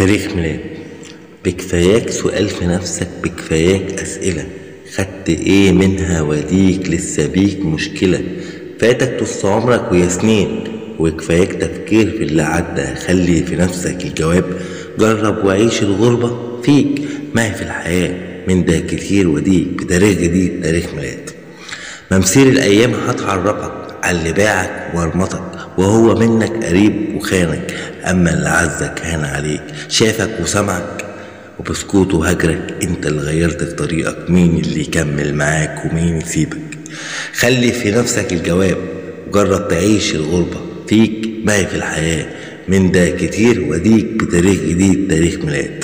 تاريخ ميلاد. بكفاياك سؤال في نفسك بكفاياك أسئلة. خدت إيه منها؟ وديك لسه بيك مشكلة. فاتك نص عمرك ويا سنين. وكفاياك تفكير في اللي عدى. خلي في نفسك الجواب. جرب وعيش الغربة فيك. ما في الحياة؟ من ده كتير وديك. بتاريخ جديد تاريخ ميلاد. ممسير الأيام هتعرفك على اللي باعك وارمطك وهو منك قريب وخانك أما اللي عزك هان عليك شافك وسمعك وبسكوته وهجرك أنت اللي غيرت في طريقك مين اللي يكمل معاك ومين يسيبك؟ خلي في نفسك الجواب وجرب تعيش الغربة فيك ما في الحياة من ده كتير وديك بتاريخ جديد تاريخ ميلاد.